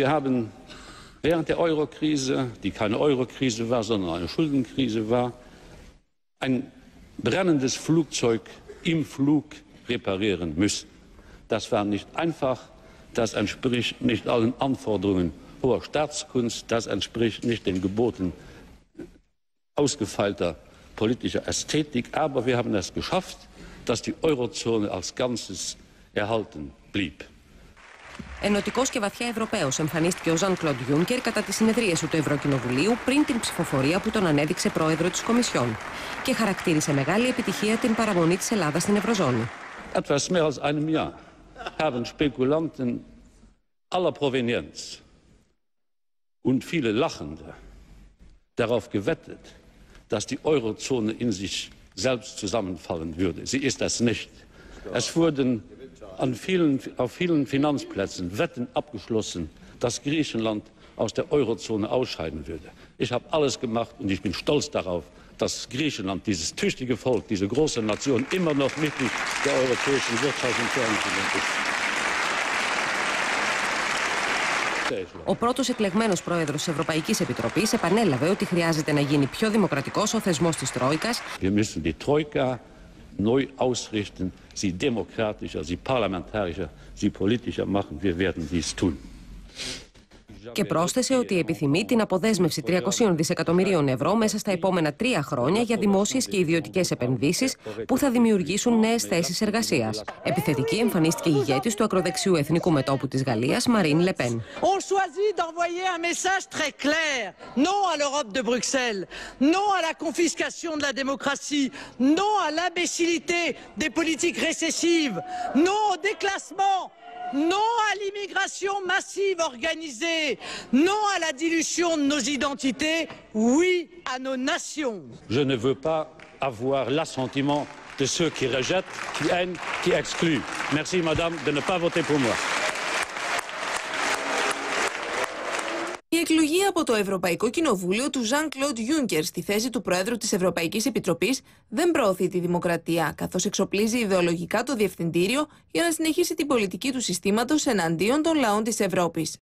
Wir haben während der Eurokrise, die keine Eurokrise war, sondern eine Schuldenkrise war, ein brennendes Flugzeug im Flug reparieren müssen. Das war nicht einfach, das entspricht nicht allen Anforderungen hoher Staatskunst, das entspricht nicht den Geboten ausgefeilter politischer Ästhetik, aber wir haben es geschafft, dass die Eurozone als Ganzes erhalten blieb. Ενωτικός και βαθιά Ευρωπαίος εμφανίστηκε ο Ζαν Κλοντ Γιούνκερ κατά τη συνεδρίαση του Ευρωκοινοβουλίου πριν την ψηφοφορία που τον ανέδειξε πρόεδρο της Κομισιόν και χαρακτήρισε μεγάλη επιτυχία την παραμονή της Ελλάδας στην Ευρωζώνη. Etwas mehr als einem Jahr haben Spekulanten aller Provenienz und viele Lachende darauf gewettet, dass die Eurozone in sich selbst zusammenfallen würde. Sie ist es nicht. Es wurden an vielen, auf vielen Finanzplätzen Wetten abgeschlossen, dass Griechenland aus der Eurozone ausscheiden würde. Ich habe alles gemacht und ich bin stolz darauf, dass Griechenland, dieses tüchtige Volk, diese große Nation, immer noch Mitglied der Europäischen Wirtschafts- und Währungsunion ist. Ο πρώτο εκλεγμένο πρόεδρο τη Ευρωπαϊκή Επιτροπή επανέλαβε ότι χρειάζεται να γίνει πιο δημοκρατικό ο θεσμό τη Τρόικα Wir müssen die Troika neu ausrichten, sie demokratischer, sie parlamentarischer, sie politischer machen. Wir werden dies tun. Και πρόσθεσε ότι επιθυμεί την αποδέσμευση 300 δισεκατομμυρίων ευρώ μέσα στα επόμενα τρία χρόνια για δημόσιες και ιδιωτικές επενδύσεις που θα δημιουργήσουν νέες θέσεις εργασίας. Επιθετική εμφανίστηκε η ηγέτης του ακροδεξιού εθνικού μετόπου της Γαλλίας, Μαρίν Λεπέν. On choisit d'envoyer un message très clair. Non à l'Europe de Bruxelles. Non à la confiscation de la démocratie. Non à l'imbécilité des politiques récessives. Non au déclassement. Non à l'immigration massive organisée. Non à la dilution de nos identités. Oui à nos nations. Je ne veux pas avoir l'assentiment de ceux qui rejettent, qui hainent, qui excluent. Merci, madame, de ne pas voter pour moi. Εκλογή από το Ευρωπαϊκό Κοινοβούλιο του Ζαν Κλοντ Γιούνκερ στη θέση του Προέδρου της Ευρωπαϊκής Επιτροπής δεν προωθεί τη δημοκρατία, καθώς εξοπλίζει ιδεολογικά το Διευθυντήριο για να συνεχίσει την πολιτική του συστήματος εναντίον των λαών της Ευρώπης.